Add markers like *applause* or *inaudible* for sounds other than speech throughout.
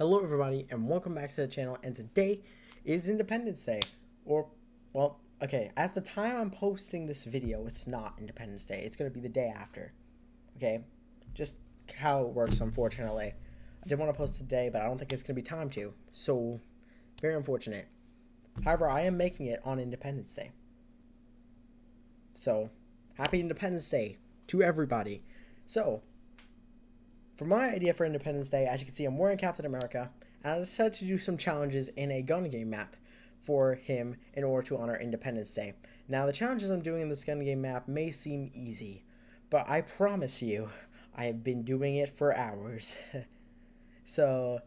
Hello everybody and welcome back to the channel. And today is Independence Day or well okay at the time I'm posting this video it's not Independence Day. It's gonna be the day after okay? Just how it works unfortunately. I did want to post today but I don't think it's gonna be time to so very unfortunate. However I am making it on Independence Day. So happy Independence Day to everybody. So for my idea for Independence Day, as you can see, I'm wearing Captain America, and I decided to do some challenges in a gun game map for him in order to honor Independence Day. Now, the challenges I'm doing in this gun game map may seem easy, but I promise you, I have been doing it for hours. *laughs* so,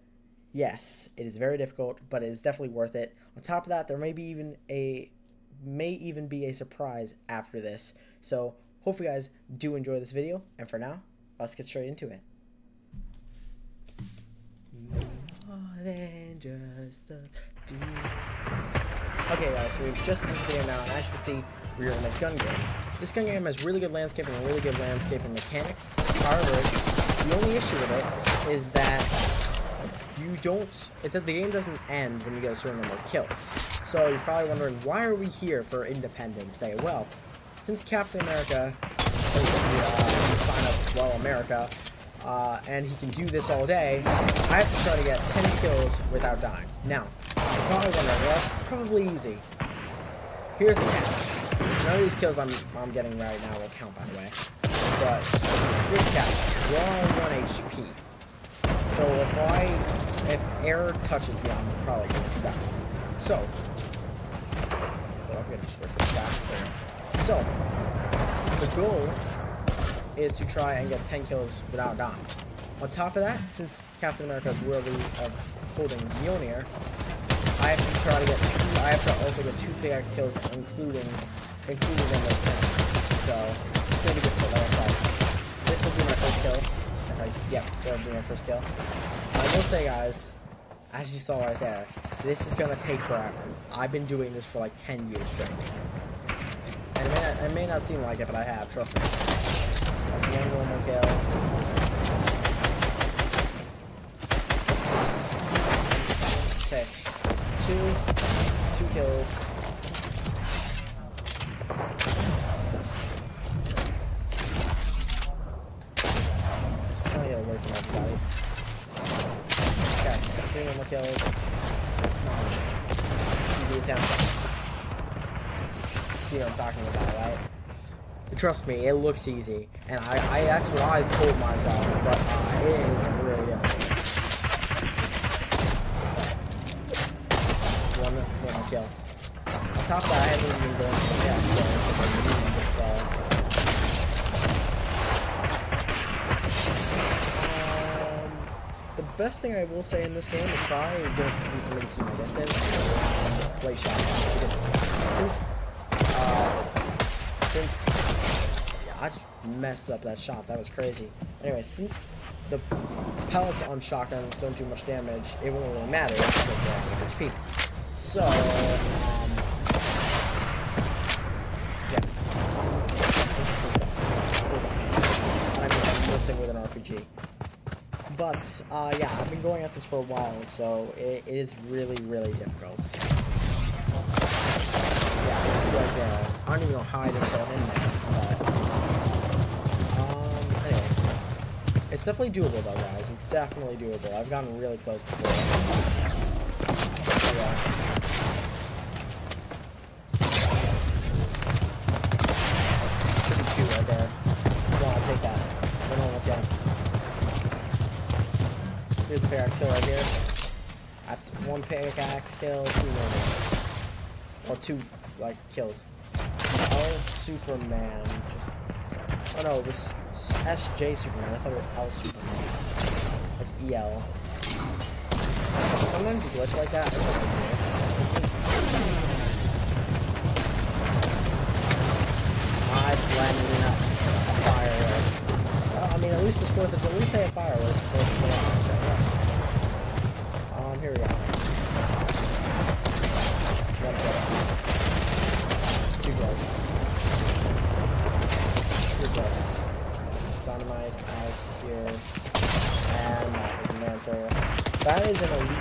yes, it is very difficult, but it is definitely worth it. On top of that, there may be even a may even be a surprise after this. So, hope you guys do enjoy this video, and for now, let's get straight into it. Than just a few. Okay, guys, so we've just entered the game now, and as you can see, we are in a gun game. This gun game has really good landscaping and really good landscaping mechanics. However, the only issue with it is that you don't, it, the game doesn't end when you get a certain number of kills. So you're probably wondering, why are we here for Independence Day? Well, since Captain America, uh, sign up, well, America, uh, and he can do this all day, I have to try to get 10 kills without dying. Now, you're probably wondering, well, probably easy. Here's the catch. None of these kills I'm, I'm getting right now will count, by the way. But, here's the catch. We're all 1 HP. So if I, if air touches me, I'm probably going to die. So, well, I'm going to switch this back there. So, the goal is to try and get 10 kills without dying. On top of that, since Captain America is worthy of holding Mjolnir, I have to try to get two, I have to also get two pickaxe kills, including, including in those 10. So, it's gonna be difficult, like This will be my first kill. If I, yeah, that'll be my first kill. I will say, guys, as you saw right there, this is gonna take forever. I've been doing this for like 10 years straight. And it may not, it may not seem like it, but I have, trust me. Normal kill. Okay. Two. Two kills. Just trying to get away from everybody. Okay. Three normal kills. Easy attempt. See what I'm talking about, right? Trust me, it looks easy, and I, I that's what I told myself, but uh, it is really difficult. One, one kill. On top of that, I haven't even done yeah, so, um, the best thing I will say in this game is try to really keep my distance. Play shot. Since uh, since I just messed up that shot. That was crazy. Anyway, since the pellets on shotguns don't do much damage, it won't really matter HP. So, um, yeah. I'm missing with an RPG. But, uh, yeah, I've been going at this for a while, so it, it is really, really difficult. Yeah, it's like, uh, I don't even know how I didn't get in there, It's definitely doable though, guys. It's definitely doable. I've gotten really close before. Yeah. two right there. I'll take that. Here's the pickaxe kill right here. That's one pickaxe kill, two normal. Or two, like, kills. Oh, Superman. Just... Oh no, this... SJ Superman. I thought it was L Superman. Like EL. Sometimes you glitch like that. I landing up a I mean, at least it's fourth of at least they have fireworks. Fourth. Um, here we go. Two guys. Two guys here. And that is. That is an elite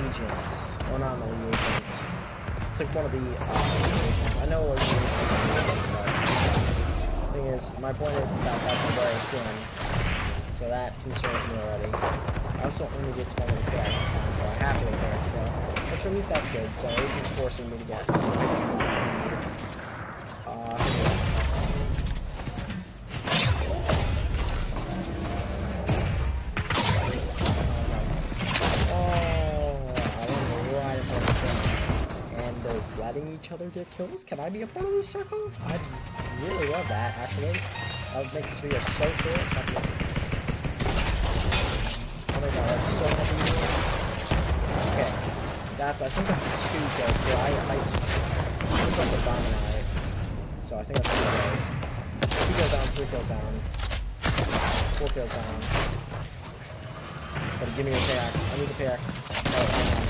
agent. Well, not an elite agent. It's like one of the uh, I know what you but thing is, my point is that that's a rare skin. So that concerns me already. I also only get one of the time, so I have to get pickaxe now. Which at least that's good. So least it's forcing me to get each other get kills? Can I be a part of this circle? I'd really love that, actually. That would make this video so short. Oh my god, that's so much. Okay. That's, I think that's two kills, but I, I, like a dominate. So I think that's what it is. Two kills down, three kills down. Four kills down. But give me a pickaxe. I need a pickaxe. Oh, oh,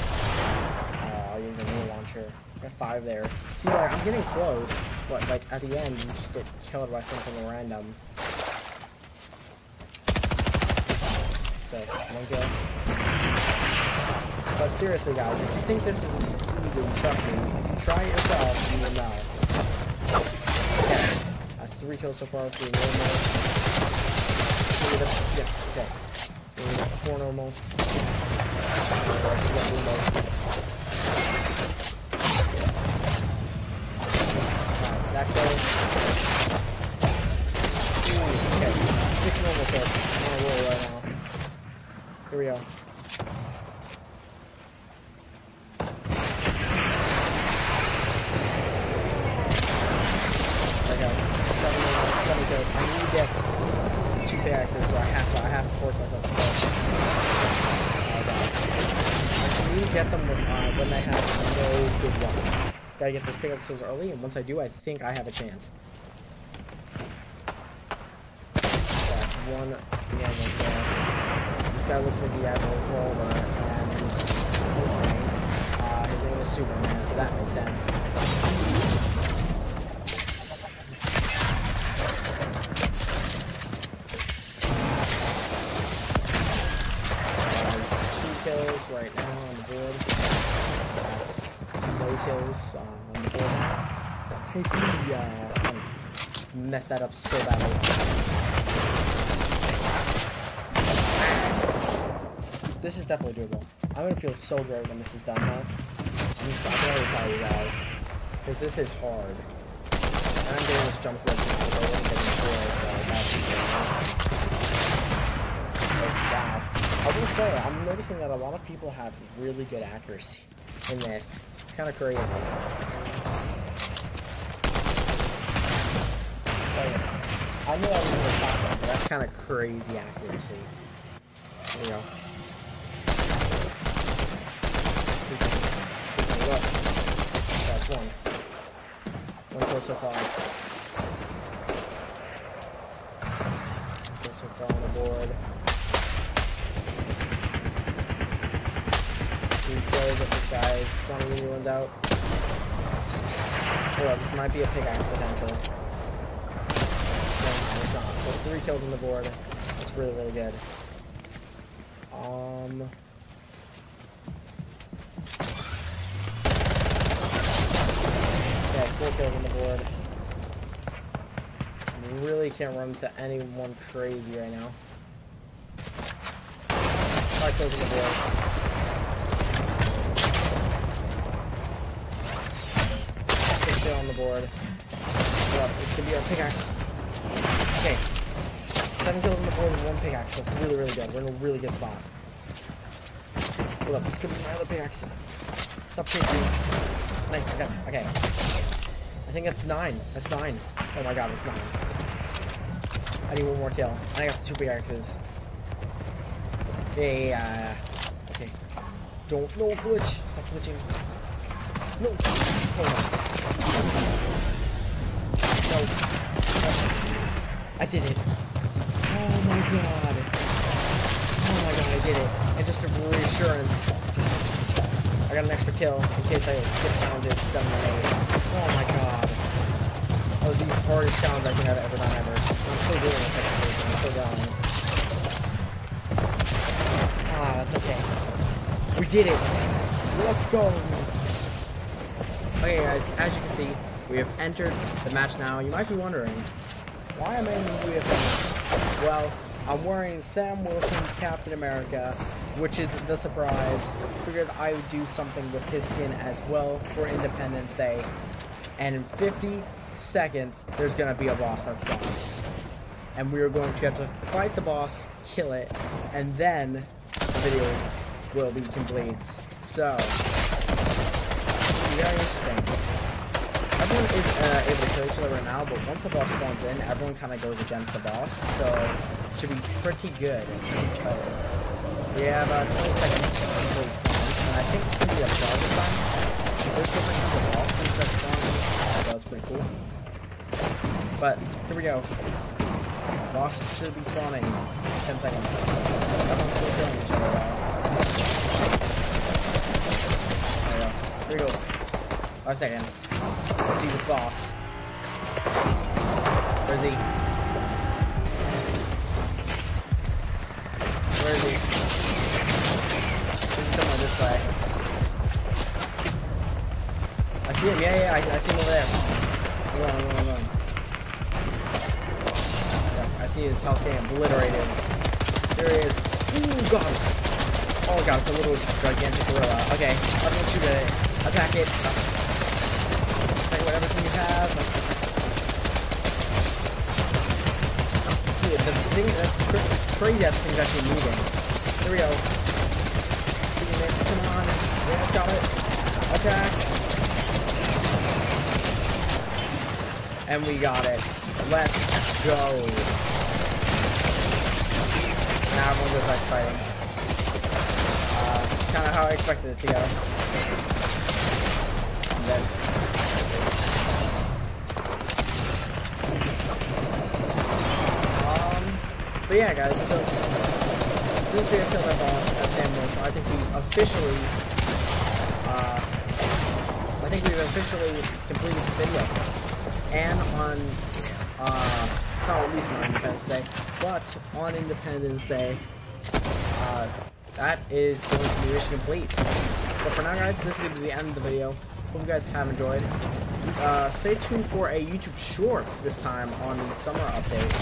need a new launcher. Got five there. See, like, I'm getting close, but, like, at the end, you just get killed by something random. One kill. But seriously, guys, if you think this is easy, trust me. Try it yourself, you will know. Okay, that's three kills so far. Three normal. Yeah, okay. Four normal. Goes. Ooh, okay. Six normal kills. I'm on a roll right now. Here we go. To get two pickaxes, so I have to I have to force myself to go. I need to get them uh, when they have no good weapons. Gotta get those pickaxes early, and once I do, I think I have a chance. That's one yeah, there. This guy looks like he has a revolver, and. Uh, his name is Superman, so that makes sense. Uh, kills right now on the board. That's no kills on the board. Messed that up so badly. This is definitely doable. I'm gonna feel so great when this is done though. I'm just, already tell you guys. Because this is hard. I'm doing this jump glitch now, I wouldn't destroyed, so that's oh, wow. I will say, I'm noticing that a lot of people have really good accuracy in this. It's kind of crazy. I knew I was going to talk about but that's kind of crazy accuracy. There we go. That's one. One so far. One kill so far on the board. Three kills if this guy's spawning new out. Oh, this might be a pickaxe potential. So three kills on the board. That's really, really good. Um... Yeah, four kills on the board. Really can't run to anyone crazy right now. Five kills on the board. Six kill on the board. Hold this could be our pickaxe. Okay. Seven kills on the board with one pickaxe. That's really, really good. We're in a really good spot. Hold up, this could be my other pickaxe. Stop chasing. Nice, okay. okay. I think that's nine. That's nine. Oh my god, it's nine. I need one more kill. I got two pickaxes. Yeah. Uh, okay. Don't no glitch. Stop glitching. No. No. I did it. Oh my god. Oh my god, I did it. And just a reassurance. I got an extra kill in case I get sounded 7 and 8. Oh my god. That was the hardest challenge I could have ever done ever. I'm still doing it, I'm still going. Ah, that's okay. We did it! Let's go! Okay guys, as you can see, we have entered the match now. You might be wondering, why am I in the UFO? Well, I'm wearing Sam Wilson Captain America, which is the surprise. Figured I would do something with his skin as well for Independence Day. And in 50 seconds, there's gonna be a boss that spawns. And we are going to have to fight the boss, kill it, and then the video will be complete. So, very uh, able to kill each other right now, but once the boss spawns in, everyone kind of goes against the boss, so it should be pretty good pretty. We have uh, 20 seconds complete and I think it's going to be a browser time. First person to the boss since that's spawning, so that's pretty cool. But, here we go. Boss should be spawning 10 seconds. Everyone's still killing each other. There we go. Here we go. Five seconds. Let's see the boss. Where is he? Where is he? He's somewhere this way. I see him, yeah, yeah, I, I see him over there. On, hold on. I see his health getting obliterated. There he is. Ooh, God. Oh, God, it's a little gigantic gorilla. Okay, everyone shoot at it. Attack it whatever you have. Yeah, the thing that's crazy that thing's actually moving. Here we go. Come on. Yeah, got it. Attack. And we got it. Let's go. Now everyone goes back fighting. Uh, kind of how I expected it to go. And then But yeah, guys, so we have killed our boss at Sam Wilson, I think we officially, uh, I think we've officially completed the video. And on, uh, not at least on Independence Day, but on Independence Day, uh, that is going to be mission complete. But for now, guys, this is going to be the end of the video. Hope you guys have enjoyed. Uh, stay tuned for a YouTube Shorts this time on the summer update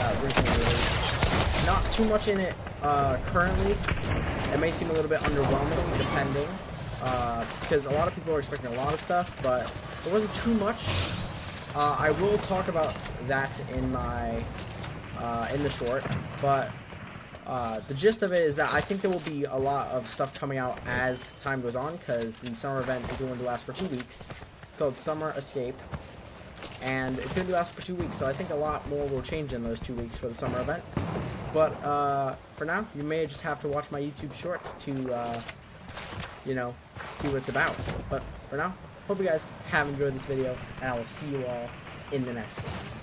uh, recently released. Not too much in it uh, currently. It may seem a little bit underwhelming, depending, uh, because a lot of people are expecting a lot of stuff, but there wasn't too much. Uh, I will talk about that in my uh, in the short, but uh, the gist of it is that I think there will be a lot of stuff coming out as time goes on, because the summer event is going to last for two weeks, called Summer Escape, and it's going to last for two weeks, so I think a lot more will change in those two weeks for the summer event. But uh, for now, you may just have to watch my YouTube short to, uh, you know, see what it's about. But for now, hope you guys have enjoyed this video, and I will see you all in the next one.